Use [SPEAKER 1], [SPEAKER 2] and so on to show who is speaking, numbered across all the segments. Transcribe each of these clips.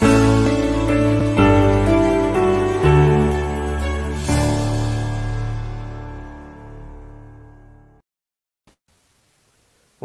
[SPEAKER 1] Un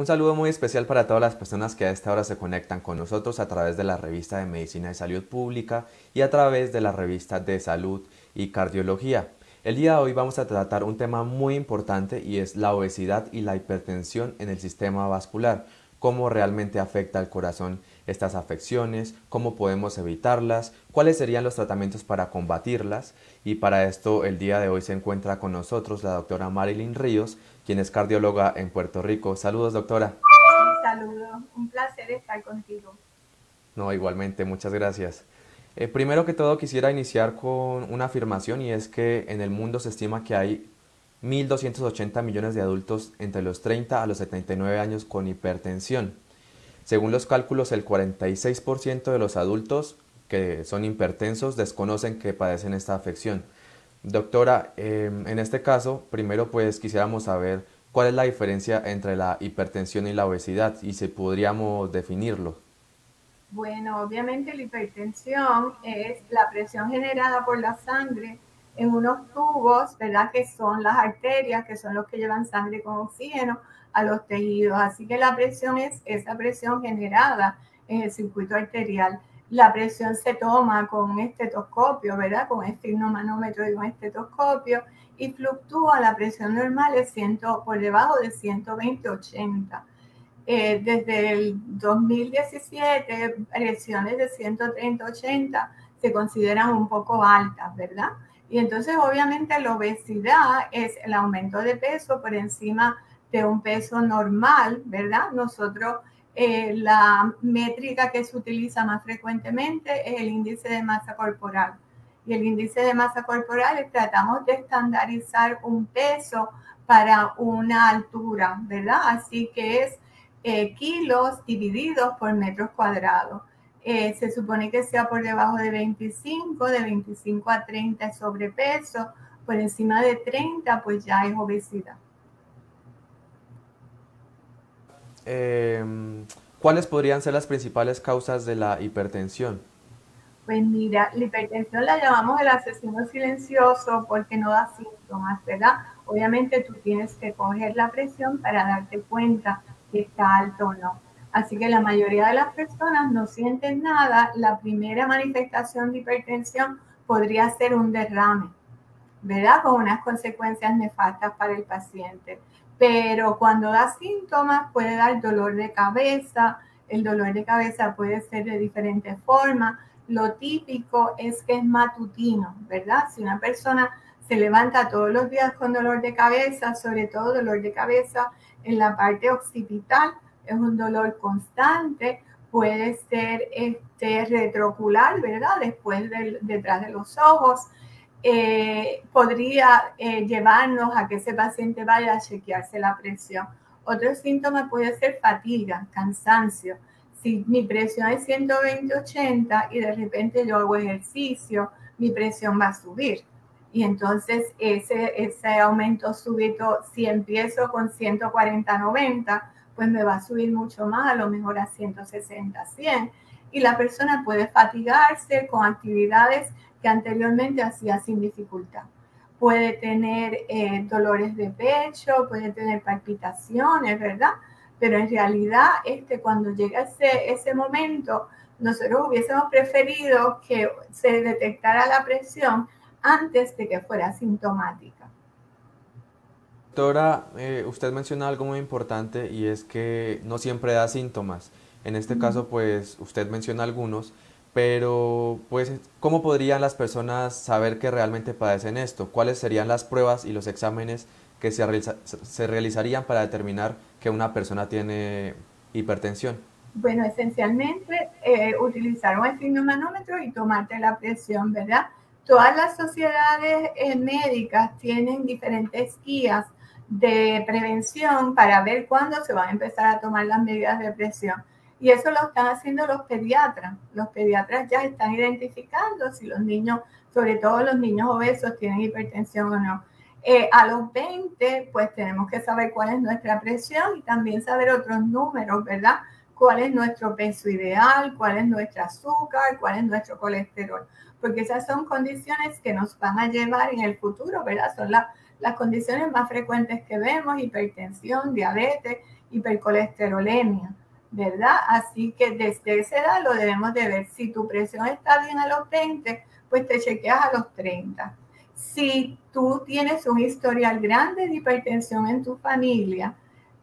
[SPEAKER 1] saludo muy especial para todas las personas que a esta hora se conectan con nosotros a través de la revista de Medicina y Salud Pública y a través de la revista de Salud y Cardiología. El día de hoy vamos a tratar un tema muy importante y es la obesidad y la hipertensión en el sistema vascular, cómo realmente afecta al corazón estas afecciones, cómo podemos evitarlas, cuáles serían los tratamientos para combatirlas y para esto el día de hoy se encuentra con nosotros la doctora Marilyn Ríos, quien es cardióloga en Puerto Rico. Saludos doctora.
[SPEAKER 2] Un saludo, un placer estar contigo.
[SPEAKER 1] No, igualmente, muchas gracias. Eh, primero que todo quisiera iniciar con una afirmación y es que en el mundo se estima que hay 1.280 millones de adultos entre los 30 a los 79 años con hipertensión. Según los cálculos, el 46% de los adultos que son hipertensos desconocen que padecen esta afección. Doctora, em, en este caso, primero pues quisiéramos saber cuál es la diferencia entre la hipertensión y la obesidad y si podríamos definirlo.
[SPEAKER 2] Bueno, obviamente la hipertensión es la presión generada por la sangre en unos tubos, ¿verdad? Que son las arterias, que son los que llevan sangre con oxígeno a los tejidos. Así que la presión es esa presión generada en el circuito arterial. La presión se toma con un estetoscopio, ¿verdad? Con estigmomanómetro y un estetoscopio y fluctúa. La presión normal es ciento, por debajo de 120-80. Eh, desde el 2017, presiones de 130-80 se consideran un poco altas, ¿verdad? Y entonces, obviamente, la obesidad es el aumento de peso por encima de un peso normal, ¿verdad? Nosotros, eh, la métrica que se utiliza más frecuentemente es el índice de masa corporal. Y el índice de masa corporal tratamos de estandarizar un peso para una altura, ¿verdad? Así que es eh, kilos divididos por metros cuadrados. Eh, se supone que sea por debajo de 25, de 25 a 30 es sobrepeso, por encima de 30 pues ya es obesidad.
[SPEAKER 1] Em, ¿Cuáles podrían ser las principales causas de la hipertensión?
[SPEAKER 2] Pues mira, la hipertensión la llamamos el asesino silencioso porque no da síntomas, ¿verdad? Obviamente tú tienes que coger la presión para darte cuenta que está alto o no. Así que la mayoría de las personas no sienten nada. La primera manifestación de hipertensión podría ser un derrame, ¿verdad? Con unas consecuencias nefastas para el paciente. Pero cuando da síntomas puede dar dolor de cabeza. El dolor de cabeza puede ser de diferentes formas. Lo típico es que es matutino, ¿verdad? Si una persona se levanta todos los días con dolor de cabeza, sobre todo dolor de cabeza en la parte occipital, es un dolor constante, puede ser este, retroocular, ¿verdad? Después detrás de los ojos. Eh, podría eh, llevarnos a que ese paciente vaya a chequearse la presión. Otro síntoma puede ser fatiga, cansancio. Si mi presión es 120-80 y de repente yo hago ejercicio, mi presión va a subir. Y entonces ese, ese aumento súbito, si empiezo con 140-90, pues me va a subir mucho más, a lo mejor a 160, 100. Y la persona puede fatigarse con actividades que anteriormente hacía sin dificultad. Puede tener eh, dolores de pecho, puede tener palpitaciones, ¿verdad? Pero en realidad, este, cuando llega ese, ese momento, nosotros hubiésemos preferido que se detectara la presión antes de que fuera sintomática.
[SPEAKER 1] Doctora, eh, usted menciona algo muy importante y es que no siempre da síntomas. En este caso, pues usted menciona algunos, pero pues, ¿cómo podrían las personas saber que realmente padecen esto? ¿Cuáles serían las pruebas y los exámenes que se, realizarían para determinar que una persona tiene hipertensión?
[SPEAKER 2] Bueno, esencialmente eh, utilizar un estigmomanómetro y tomarte la presión, ¿verdad? Todas las sociedades eh, médicas tienen diferentes guías de prevención para ver cuándo se van a empezar a tomar las medidas de presión. Y eso lo están haciendo los pediatras. Los pediatras ya están identificando si los niños, sobre todo los niños obesos, tienen hipertensión o no. Eh, a los 20, pues tenemos que saber cuál es nuestra presión y también saber otros números, ¿verdad? cuál es nuestro peso ideal, cuál es nuestro azúcar, cuál es nuestro colesterol, porque esas son condiciones que nos van a llevar en el futuro, ¿verdad? Son las condiciones más frecuentes que vemos, hipertensión, diabetes, hipercolesterolemia, ¿verdad? Así que desde esa edad lo debemos de ver. Si tu presión está bien a los 20, pues te chequeas a los 30. Si tú tienes un historial grande de hipertensión en tu familia,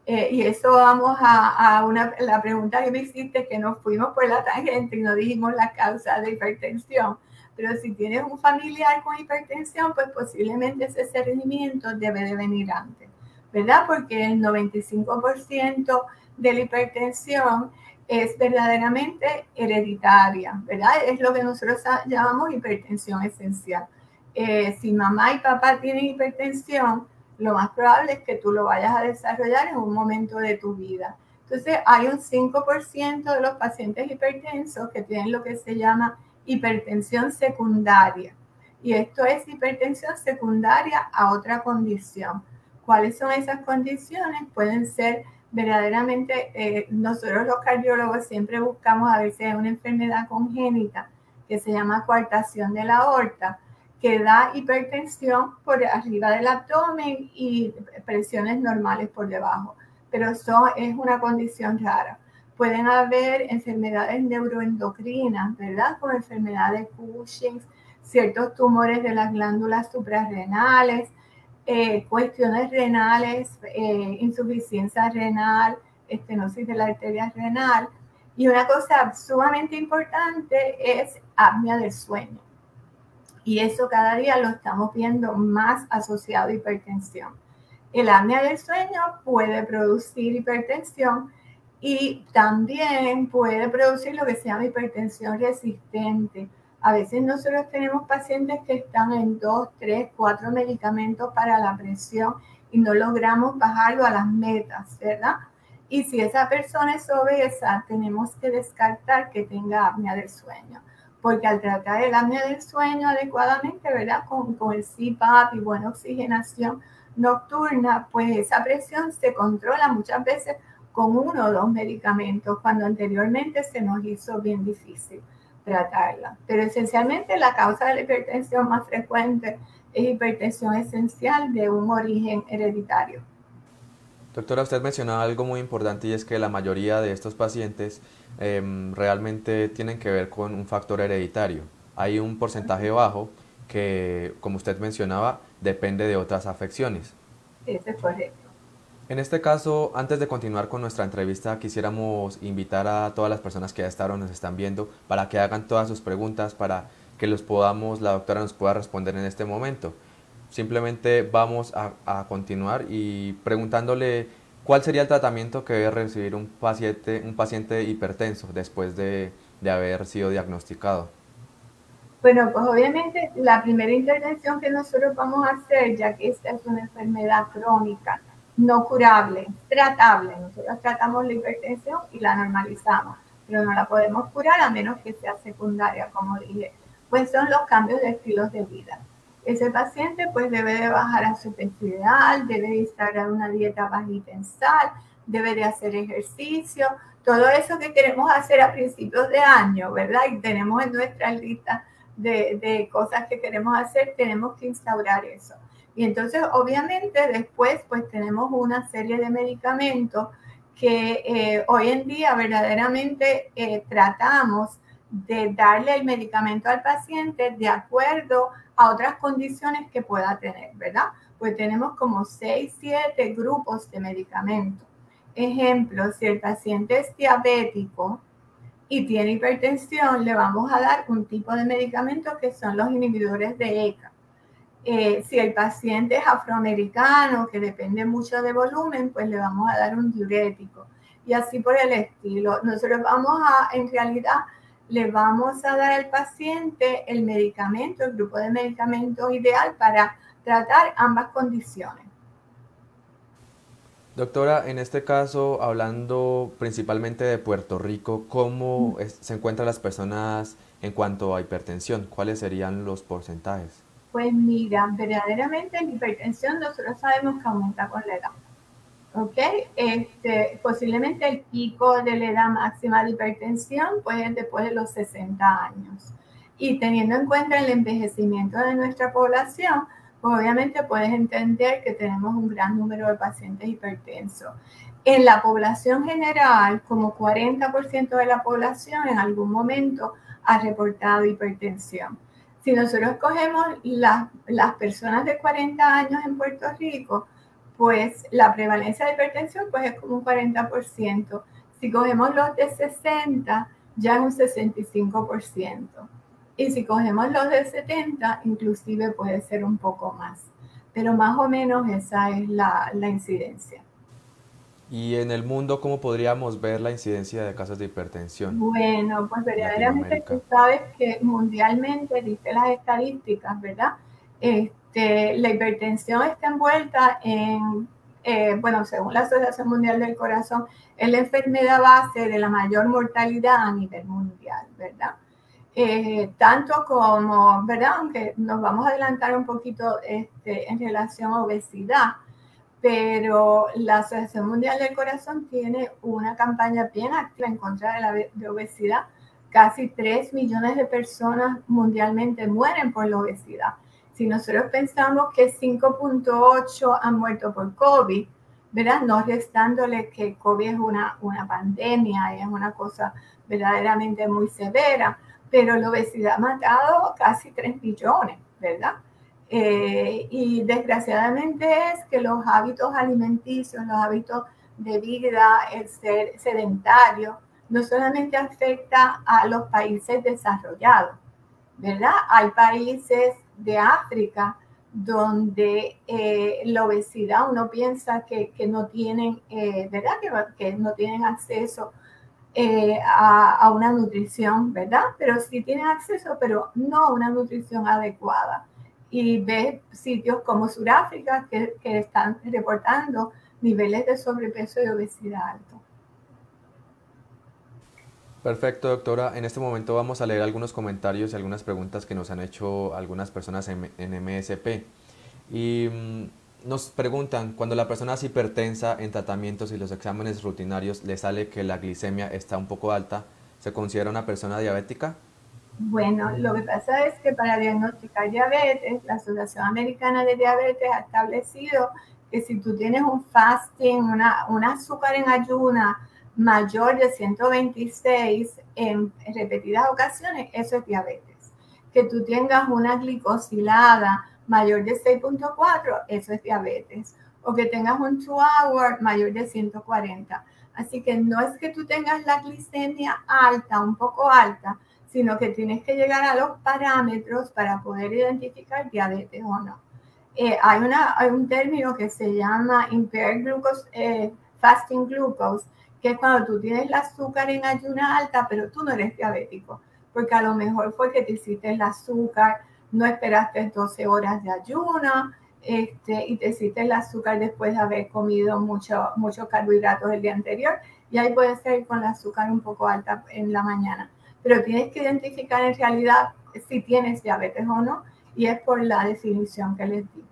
[SPEAKER 2] eh, y eso vamos a, una, la pregunta que me hiciste, que nos fuimos por la tangente y no dijimos la causa de hipertensión. Pero si tienes un familiar con hipertensión, pues posiblemente ese seguimiento debe de venir antes, ¿verdad? Porque el 95% de la hipertensión es verdaderamente hereditaria, ¿verdad? Es lo que nosotros llamamos hipertensión esencial. Eh, si mamá y papá tienen hipertensión, lo más probable es que tú lo vayas a desarrollar en un momento de tu vida. Entonces, hay un 5% de los pacientes hipertensos que tienen lo que se llama hipertensión secundaria. Y esto es hipertensión secundaria a otra condición. ¿Cuáles son esas condiciones? Pueden ser verdaderamente, eh, nosotros los cardiólogos siempre buscamos a veces una enfermedad congénita que se llama coartación de la aorta, que da hipertensión por arriba del abdomen y presiones normales por debajo. Pero eso es una condición rara. Pueden haber enfermedades neuroendocrinas, ¿verdad? Como enfermedades de Cushing, ciertos tumores de las glándulas suprarrenales, eh, cuestiones renales, eh, insuficiencia renal, estenosis de la arteria renal. Y una cosa sumamente importante es apnea del sueño. Y eso cada día lo estamos viendo más asociado a hipertensión. El apnea del sueño puede producir hipertensión y también puede producir lo que se llama hipertensión resistente. A veces nosotros tenemos pacientes que están en dos, tres, cuatro medicamentos para la presión y no logramos bajarlo a las metas, ¿verdad? Y si esa persona es obesa, tenemos que descartar que tenga apnea del sueño porque al tratar el apnea del sueño adecuadamente, ¿verdad? Con, con el CPAP y buena oxigenación nocturna, pues esa presión se controla muchas veces con uno o dos medicamentos, cuando anteriormente se nos hizo bien difícil tratarla. Pero esencialmente la causa de la hipertensión más frecuente es hipertensión esencial de un origen hereditario.
[SPEAKER 1] Doctora, usted mencionaba algo muy importante y es que la mayoría de estos pacientes Em, realmente tienen que ver con un factor hereditario. Hay un porcentaje bajo que, como usted mencionaba, depende de otras afecciones.
[SPEAKER 2] Eso es correcto.
[SPEAKER 1] En este caso, antes de continuar con nuestra entrevista, quisiéramos invitar a todas las personas que ya esta nos están viendo para que hagan todas sus preguntas para que los podamos, la doctora nos pueda responder en este momento. Simplemente vamos a, a continuar y preguntándole ¿Cuál sería el tratamiento que debe recibir un paciente, un paciente hipertenso después de, de haber sido diagnosticado?
[SPEAKER 2] Bueno, pues obviamente la primera intervención que nosotros vamos a hacer, ya que esta es una enfermedad crónica, no curable, tratable. Nosotros tratamos la hipertensión y la normalizamos, pero no la podemos curar a menos que sea secundaria, como dije. Pues son los cambios de estilos de vida. Ese paciente pues debe de bajar a su peso ideal, debe de instaurar una dieta bajita en sal, debe de hacer ejercicio, todo eso que queremos hacer a principios de año, ¿verdad? Y tenemos en nuestra lista de, de cosas que queremos hacer, tenemos que instaurar eso. Y entonces, obviamente, después, pues tenemos una serie de medicamentos que eh, hoy en día verdaderamente eh, tratamos de darle el medicamento al paciente de acuerdo a otras condiciones que pueda tener, ¿verdad? Pues tenemos como 6, 7 grupos de medicamentos. Ejemplo, si el paciente es diabético y tiene hipertensión, le vamos a dar un tipo de medicamento que son los inhibidores de ECA. Eh, si el paciente es afroamericano, que depende mucho de volumen, pues le vamos a dar un diurético. Y así por el estilo. Nosotros vamos a, en realidad, le vamos a dar al paciente el medicamento, el grupo de medicamentos ideal para tratar ambas condiciones.
[SPEAKER 1] Doctora, en este caso, hablando principalmente de Puerto Rico, ¿cómo se encuentran las personas en cuanto a hipertensión? ¿Cuáles serían los porcentajes?
[SPEAKER 2] Pues mira, verdaderamente la hipertensión nosotros sabemos que aumenta con la edad. ¿ok? Este, posiblemente el pico de la edad máxima de hipertensión pues después de los 60 años. Y teniendo en cuenta el envejecimiento de nuestra población, pues obviamente puedes entender que tenemos un gran número de pacientes hipertensos. En la población general, como 40% de la población en algún momento ha reportado hipertensión. Si nosotros cogemos las personas de 40 años en Puerto Rico, pues la prevalencia de hipertensión pues es como un 40%. Si cogemos los de 60, ya es un 65%. Y si cogemos los de 70, inclusive puede ser un poco más. Pero más o menos esa es la, la incidencia.
[SPEAKER 1] ¿Y en el mundo cómo podríamos ver la incidencia de casos de hipertensión?
[SPEAKER 2] Bueno, pues verdaderamente tú sabes que mundialmente, dice las estadísticas, ¿verdad? Este, la hipertensión está envuelta en, eh, bueno, según la Asociación Mundial del Corazón, es la enfermedad base de la mayor mortalidad a nivel mundial, ¿verdad? Eh, tanto como, ¿verdad? Aunque nos vamos a adelantar un poquito este, en relación a obesidad, pero la Asociación Mundial del Corazón tiene una campaña bien activa en contra de la obesidad. Casi 3 millones de personas mundialmente mueren por la obesidad. Si nosotros pensamos que 5.8 han muerto por COVID, ¿verdad? No restándole que COVID es una, una pandemia y es una cosa verdaderamente muy severa, pero la obesidad ha matado casi 3 millones, ¿verdad? Eh, y desgraciadamente es que los hábitos alimenticios, los hábitos de vida, el ser sedentario, no solamente afecta a los países desarrollados, ¿verdad? Hay países de África donde eh, la obesidad uno piensa que, que no tienen, eh, ¿verdad? Que, no tienen acceso a, a, una nutrición, ¿verdad? Pero sí tienen acceso, pero no a una nutrición adecuada y ve sitios como Sudáfrica que, que están reportando niveles de sobrepeso y obesidad alto.
[SPEAKER 1] Perfecto, doctora. En este momento vamos a leer algunos comentarios y algunas preguntas que nos han hecho algunas personas en, en MSP. Y mm, nos preguntan, cuando la persona es hipertensa en tratamientos y los exámenes rutinarios le sale que la glicemia está un poco alta, ¿se considera una persona diabética?
[SPEAKER 2] Bueno, lo que pasa es que para diagnosticar diabetes, la Asociación Americana de Diabetes ha establecido que si tú tienes un fasting, una, un azúcar en ayuna mayor de 126 en repetidas ocasiones, eso es diabetes. Que tú tengas una glicosilada mayor de 6.4, eso es diabetes. O que tengas un 2 hour mayor de 140. Así que no es que tú tengas la glicemia alta, un poco alta, sino que tienes que llegar a los parámetros para poder identificar diabetes o no. Eh, hay, una, hay un término que se llama impaired glucose, eh, fasting glucose, que es cuando tú tienes el azúcar en ayuna alta, pero tú no eres diabético, porque a lo mejor fue que te hiciste el azúcar, no esperaste 12 horas de ayuno, este, y te hiciste el azúcar después de haber comido muchos mucho carbohidratos el día anterior, y ahí puede ser con el azúcar un poco alta en la mañana pero tienes que identificar en realidad si tienes diabetes o no, y es por la definición que les di.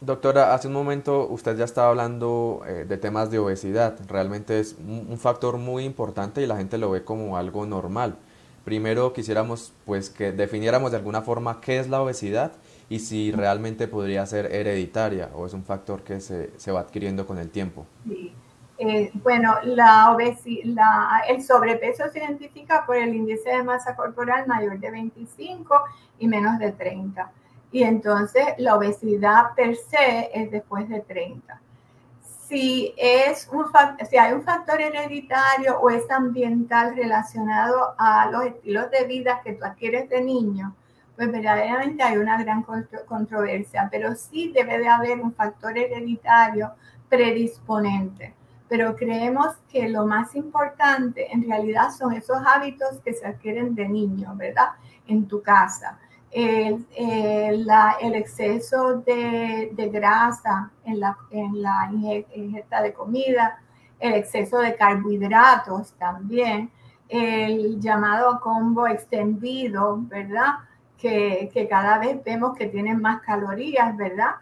[SPEAKER 1] Doctora, hace un momento usted ya estaba hablando eh, de temas de obesidad. Realmente es un factor muy importante y la gente lo ve como algo normal. Primero quisiéramos pues que definiéramos de alguna forma qué es la obesidad y si realmente podría ser hereditaria o es un factor que se, se va adquiriendo con el tiempo.
[SPEAKER 2] Sí. Eh, bueno, la obesidad, el sobrepeso se identifica por el índice de masa corporal mayor de 25 y menos de 30. Y entonces la obesidad per se es después de 30. Si, es un, si hay un factor hereditario o es ambiental relacionado a los estilos de vida que tú adquieres de niño, pues verdaderamente hay una gran controversia, pero sí debe de haber un factor hereditario predisponente pero creemos que lo más importante en realidad son esos hábitos que se adquieren de niño, ¿verdad? En tu casa. El, exceso de, grasa en la, en la ingesta de comida, el exceso de carbohidratos también, el llamado combo extendido, ¿verdad? Que, que cada vez vemos que tienen más calorías, ¿verdad?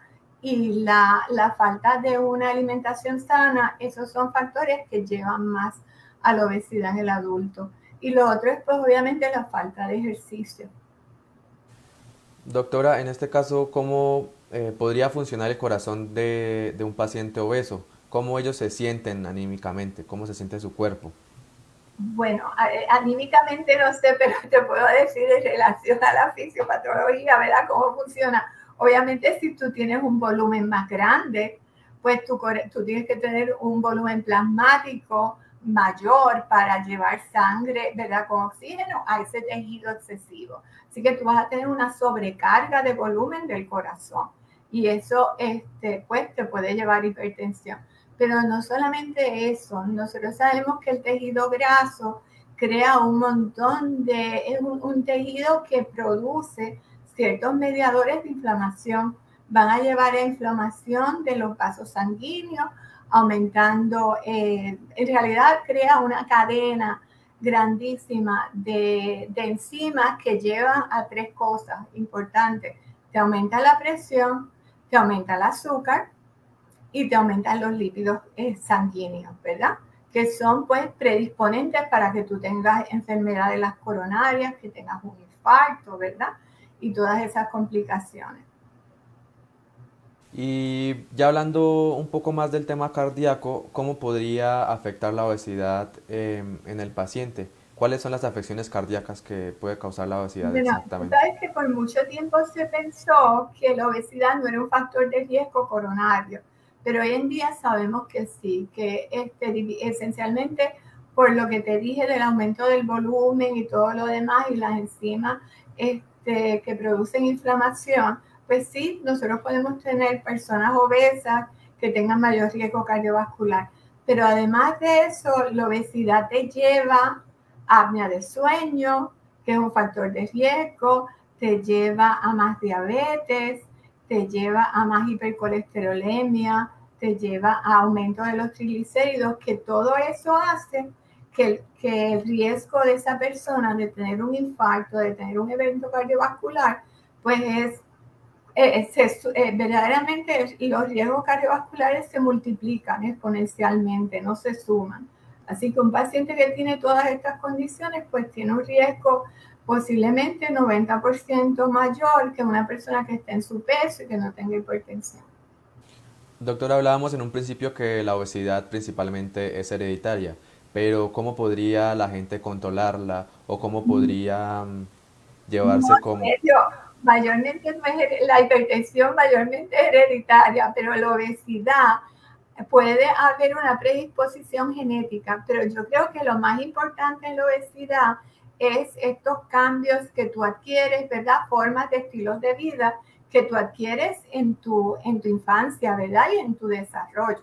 [SPEAKER 2] Y la, la, falta de una alimentación sana, esos son factores que llevan más a la obesidad en el adulto. Y lo otro es pues obviamente la falta de ejercicio.
[SPEAKER 1] Doctora, en este caso, ¿cómo eh, podría funcionar el corazón de, de, un paciente obeso? ¿Cómo ellos se sienten anímicamente? ¿Cómo se siente su cuerpo?
[SPEAKER 2] Bueno, anímicamente no sé, pero te puedo decir en relación a la fisiopatología, ¿verdad? ¿Cómo funciona? Obviamente, si tú tienes un volumen más grande, pues tú, tú tienes que tener un volumen plasmático mayor para llevar sangre, ¿verdad? Con oxígeno a ese tejido excesivo. Así que tú vas a tener una sobrecarga de volumen del corazón y eso, este, pues, te puede llevar hipertensión. Pero no solamente eso, nosotros sabemos que el tejido graso crea un montón de, es un tejido que produce ciertos mediadores de inflamación, van a llevar a inflamación de los vasos sanguíneos, aumentando, eh, en realidad crea una cadena grandísima de, de, enzimas que llevan a tres cosas importantes. Te aumenta la presión, te aumenta el azúcar y te aumentan los lípidos eh, sanguíneos, ¿verdad? Que son pues predisponentes para que tú tengas enfermedades de las coronarias, que tengas un infarto, ¿verdad? Y todas esas complicaciones.
[SPEAKER 1] Y ya hablando un poco más del tema cardíaco, ¿cómo podría afectar la obesidad em, en el paciente? ¿Cuáles son las afecciones cardíacas que puede causar la obesidad
[SPEAKER 2] exactamente? Sabes que por mucho tiempo se pensó que la obesidad no era un factor de riesgo coronario, pero hoy en día sabemos que sí, que este, esencialmente por lo que te dije del aumento del volumen y todo lo demás y las enzimas este, que producen inflamación, pues sí, nosotros podemos tener personas obesas que tengan mayor riesgo cardiovascular. Pero además de eso, la obesidad te lleva a apnea de sueño, que es un factor de riesgo, te lleva a más diabetes, te lleva a más hipercolesterolemia, te lleva a aumento de los triglicéridos, que todo eso hace que, el riesgo de esa persona de tener un infarto, de tener un evento cardiovascular, pues es eh, eh, verdaderamente los riesgos cardiovasculares se multiplican exponencialmente, no se suman. Así que un paciente que tiene todas estas condiciones, pues tiene un riesgo posiblemente 90% mayor que una persona que esté en su peso y que no tenga hipertensión.
[SPEAKER 1] Doctor, hablábamos en un principio que la obesidad principalmente es hereditaria, pero ¿cómo podría la gente controlarla o cómo podría mm, llevarse como
[SPEAKER 2] mayormente no es la hipertensión mayormente hereditaria, pero la obesidad puede haber una predisposición genética, pero yo creo que lo más importante en la obesidad es estos cambios que tú adquieres, ¿verdad? Formas de estilos de vida que tú adquieres en tu, en tu infancia, ¿verdad? Y en tu desarrollo,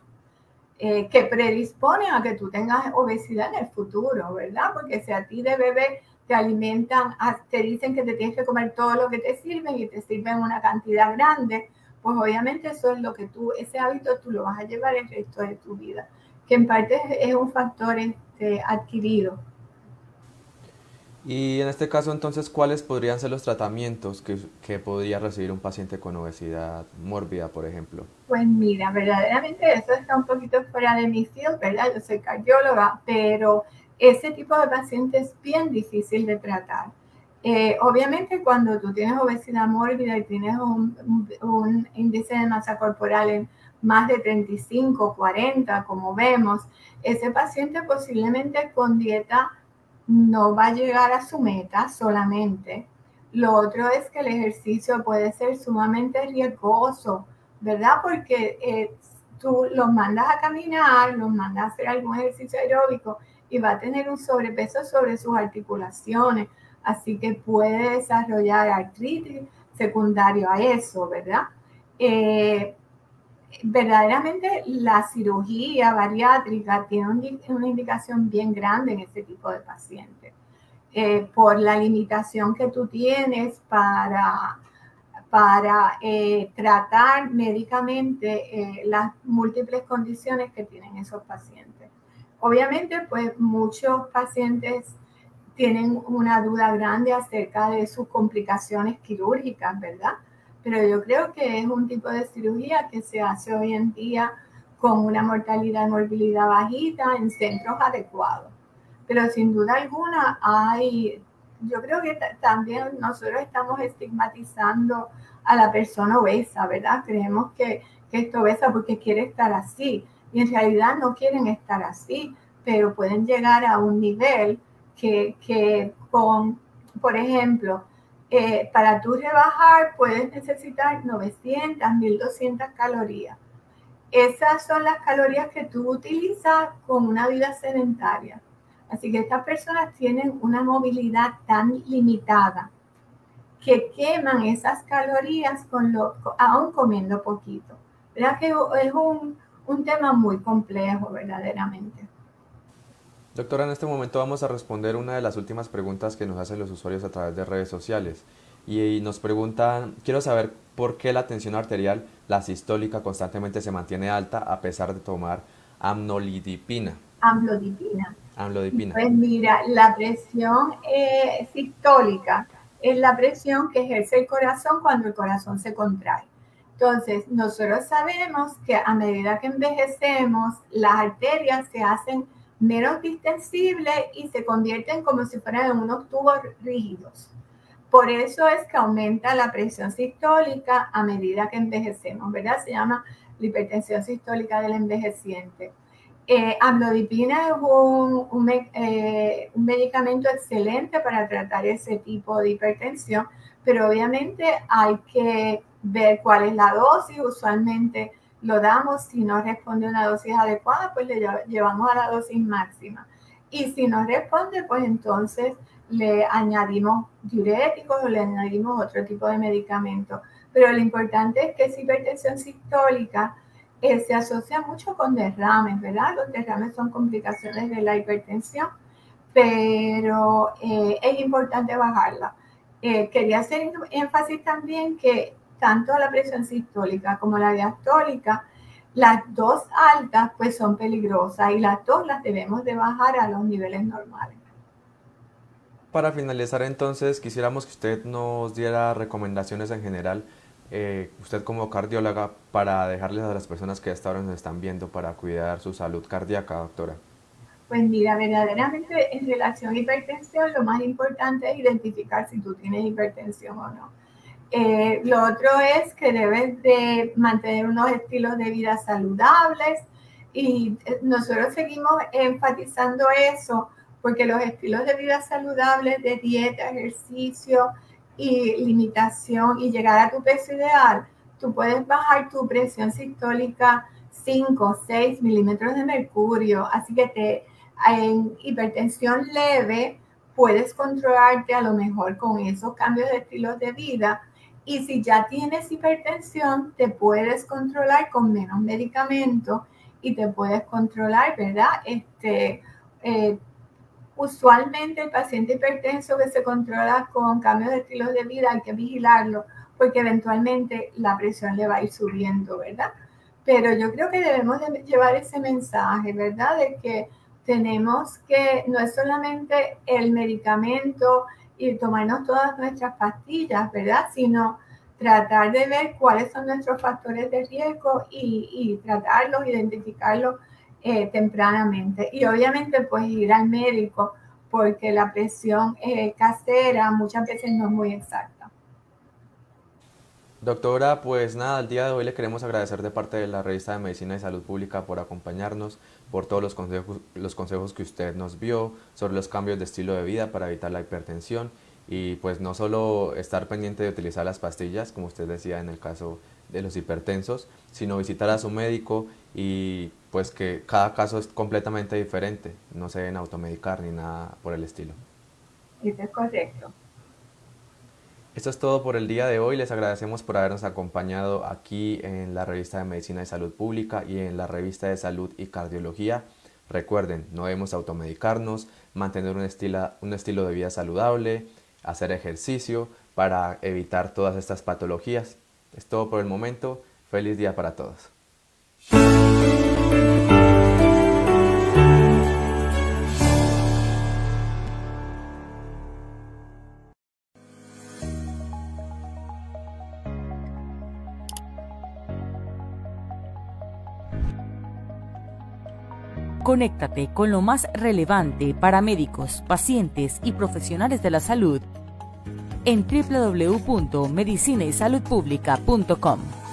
[SPEAKER 2] eh, que predisponen a que tú tengas obesidad en el futuro, ¿verdad? Porque si a ti de bebé te alimentan, te dicen que te tienes que comer todo lo que te sirven y te sirven una cantidad grande, pues obviamente eso es lo que tú, ese hábito tú lo vas a llevar el resto de tu vida, que en parte es un factor este, adquirido.
[SPEAKER 1] Y en este caso, entonces, ¿cuáles podrían ser los tratamientos que, que, podría recibir un paciente con obesidad mórbida, por ejemplo?
[SPEAKER 2] Pues mira, verdaderamente eso está un poquito fuera de mi field, ¿verdad? Yo soy cardióloga, pero ese tipo de paciente es bien difícil de tratar. Eh, obviamente cuando tú tienes obesidad mórbida y tienes un, un, índice de masa corporal en más de 35, 40, como vemos, ese paciente posiblemente con dieta no va a llegar a su meta solamente. Lo otro es que el ejercicio puede ser sumamente riesgoso, ¿verdad? Porque eh, tú los mandas a caminar, los mandas a hacer algún ejercicio aeróbico y va a tener un sobrepeso sobre sus articulaciones, así que puede desarrollar artritis secundario a eso, ¿verdad? Eh, verdaderamente la cirugía bariátrica tiene una indicación bien grande en este tipo de pacientes, eh, por la limitación que tú tienes para, para eh, tratar médicamente las múltiples condiciones que tienen esos pacientes. Obviamente, pues muchos pacientes tienen una duda grande acerca de sus complicaciones quirúrgicas, ¿verdad? Pero yo creo que es un tipo de cirugía que se hace hoy en día con una mortalidad y morbilidad bajita en centros adecuados. Pero sin duda alguna hay, yo creo que también nosotros estamos estigmatizando a la persona obesa, ¿verdad? Creemos que, que es obesa porque quiere estar así y en realidad no quieren estar así, pero pueden llegar a un nivel que, que con, por ejemplo, eh, para tú rebajar puedes necesitar 900, 1200 calorías. Esas son las calorías que tú utilizas con una vida sedentaria. Así que estas personas tienen una movilidad tan limitada que queman esas calorías con lo, aún comiendo poquito. ¿Verdad que es un, un tema muy complejo verdaderamente?
[SPEAKER 1] Doctora, en este momento vamos a responder una de las últimas preguntas que nos hacen los usuarios a través de redes sociales. Y nos preguntan, quiero saber por qué la tensión arterial, la sistólica, constantemente se mantiene alta a pesar de tomar amlodipina.
[SPEAKER 2] Amlodipina.
[SPEAKER 1] Amlodipina.
[SPEAKER 2] Pues mira, la presión eh, sistólica es la presión que ejerce el corazón cuando el corazón se contrae. Entonces, nosotros sabemos que a medida que envejecemos, las arterias se hacen menos distensibles y se convierten como si fueran en unos tubos rígidos. Por eso es que aumenta la presión sistólica a medida que envejecemos, ¿verdad? Se llama la hipertensión sistólica del envejeciente. Eh, amlodipina es un, eh, un, medicamento excelente para tratar ese tipo de hipertensión, pero obviamente hay que ver cuál es la dosis. Usualmente lo damos, si no responde una dosis adecuada, pues le llevamos a la dosis máxima. Y si no responde, pues entonces le añadimos diuréticos o le añadimos otro tipo de medicamento. Pero lo importante es que esa hipertensión sistólica eh, se asocia mucho con derrames, ¿verdad? Los derrames son complicaciones de la hipertensión, pero eh, es importante bajarla. Eh, quería hacer énfasis también que tanto la presión sistólica como la diastólica, las dos altas pues son peligrosas y las dos las debemos de bajar a los niveles normales.
[SPEAKER 1] Para finalizar entonces, quisiéramos que usted nos diera recomendaciones en general, eh, usted como cardióloga, para dejarles a las personas que hasta ahora nos están viendo para cuidar su salud cardíaca, doctora.
[SPEAKER 2] Pues mira, verdaderamente en relación a hipertensión, lo más importante es identificar si tú tienes hipertensión o no eh, lo otro es que debes de mantener unos estilos de vida saludables y eh, nosotros seguimos enfatizando eso porque los estilos de vida saludables de dieta, ejercicio y limitación y llegar a tu peso ideal, tú puedes bajar tu presión sistólica 5, 6 milímetros de mercurio, así que te, en hipertensión leve puedes controlarte a lo mejor con esos cambios de estilos de vida y si ya tienes hipertensión, te puedes controlar con menos medicamentos y te puedes controlar, ¿verdad? Este, eh, usualmente el paciente hipertenso que se controla con cambios de estilo de vida hay que vigilarlo porque eventualmente la presión le va a ir subiendo, ¿verdad? Pero yo creo que debemos de llevar ese mensaje, ¿verdad? De que tenemos que, no es solamente el medicamento, y tomarnos todas nuestras pastillas, ¿verdad? Sino tratar de ver cuáles son nuestros factores de riesgo y, y tratarlos, identificarlos eh, tempranamente. Y obviamente pues ir al médico porque la presión eh, casera muchas veces no es muy exacta.
[SPEAKER 1] Doctora, pues nada, al día de hoy le queremos agradecer de parte de la revista de Medicina y Salud Pública por acompañarnos, por todos los consejos, los consejos que usted nos vio sobre los cambios de estilo de vida para evitar la hipertensión y pues no solo estar pendiente de utilizar las pastillas, como usted decía en el caso de los hipertensos, sino visitar a su médico y pues que cada caso es completamente diferente, no se deben automedicar ni nada por el estilo.
[SPEAKER 2] Eso es correcto.
[SPEAKER 1] Esto es todo por el día de hoy. Les agradecemos por habernos acompañado aquí en la revista de Medicina y Salud Pública y en la revista de Salud y Cardiología. Recuerden, no debemos automedicarnos, mantener un estilo, un estilo de vida saludable, hacer ejercicio para evitar todas estas patologías. Es todo por el momento. Feliz día para todos.
[SPEAKER 3] Conéctate con lo más relevante para médicos, pacientes y profesionales de la salud en www.medicinaysaludpublica.com.